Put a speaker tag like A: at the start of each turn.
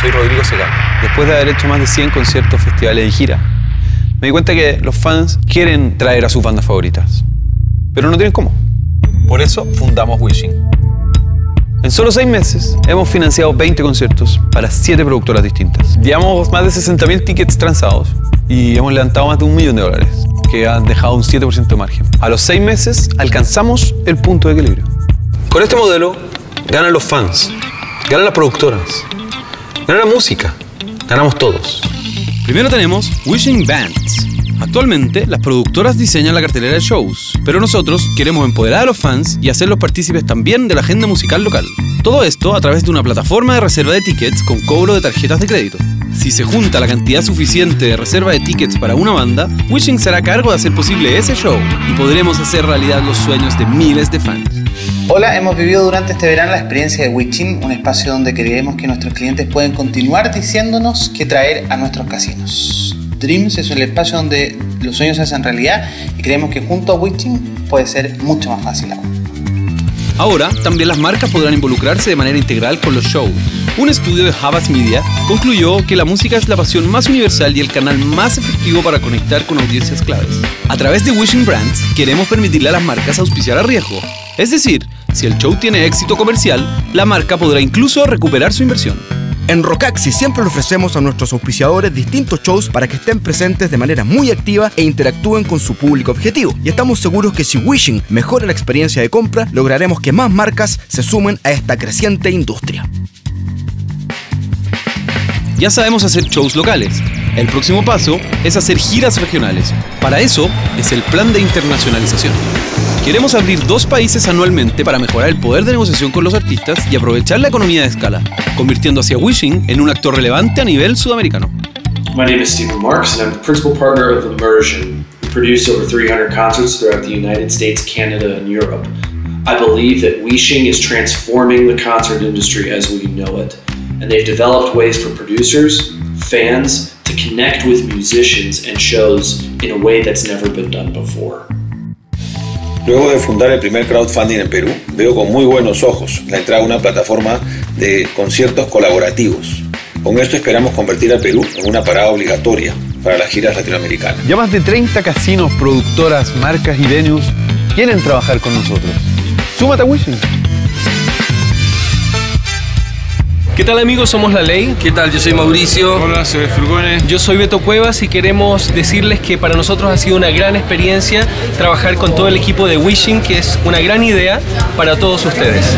A: soy Rodrigo Segal. Después de haber hecho más de 100 conciertos, festivales y gira, me di cuenta que los fans quieren traer a sus bandas favoritas, pero no tienen cómo. Por eso fundamos Wishing. En solo seis meses hemos financiado 20 conciertos para 7 productoras distintas. Llevamos más de 60.000 tickets transados y hemos levantado más de un millón de dólares, que han dejado un 7% de margen. A los seis meses alcanzamos el punto de equilibrio. Con este modelo ganan los fans, ganan las productoras, gana la música, ganamos todos.
B: Primero tenemos Wishing Bands. Actualmente, las productoras diseñan la cartelera de shows, pero nosotros queremos empoderar a los fans y hacerlos partícipes también de la agenda musical local. Todo esto a través de una plataforma de reserva de tickets con cobro de tarjetas de crédito. Si se junta la cantidad suficiente de reserva de tickets para una banda, Wishing será cargo de hacer posible ese show y podremos hacer realidad los sueños de miles de fans.
C: Hola, hemos vivido durante este verano la experiencia de Witching, un espacio donde creemos que nuestros clientes pueden continuar diciéndonos qué traer a nuestros casinos. Dreams es el espacio donde los sueños se hacen realidad y creemos que junto a Witching puede ser mucho más fácil aún.
B: Ahora, también las marcas podrán involucrarse de manera integral con los shows. Un estudio de Havas Media concluyó que la música es la pasión más universal y el canal más efectivo para conectar con audiencias claves. A través de Wishing Brands, queremos permitirle a las marcas auspiciar a riesgo. Es decir, si el show tiene éxito comercial, la marca podrá incluso recuperar su inversión.
D: En Rocaxi siempre le ofrecemos a nuestros auspiciadores distintos shows para que estén presentes de manera muy activa e interactúen con su público objetivo. Y estamos seguros que si Wishing mejora la experiencia de compra, lograremos que más marcas se sumen a esta creciente industria.
B: Ya sabemos hacer shows locales. El próximo paso es hacer giras regionales. Para eso es el plan de internacionalización. Queremos abrir dos países anualmente para mejorar el poder de negociación con los artistas y aprovechar la economía de escala, convirtiendo hacia Wishing en un actor relevante a nivel sudamericano.
E: My name is Stephen Marks, and I'm the principal partner of Immersion. We produce over 300 concerts throughout the United States, Canada, and Europe. I believe that Wishing is transforming the concert industry as we know it, and they've developed ways for producers, fans, to connect with musicians and shows in a way that's never been done before.
F: Luego de fundar el primer crowdfunding en Perú, veo con muy buenos ojos la entrada a una plataforma de conciertos colaborativos. Con esto esperamos convertir al Perú en una parada obligatoria para las giras latinoamericanas.
A: Ya más de 30 casinos, productoras, marcas y venues quieren trabajar con nosotros. Súmate a Wishing.
G: ¿Qué tal amigos? Somos La Ley.
H: ¿Qué tal? Yo soy Mauricio.
I: Hola, soy Furgones.
G: Yo soy Beto Cuevas y queremos decirles que para nosotros ha sido una gran experiencia trabajar con todo el equipo de Wishing, que es una gran idea para todos ustedes.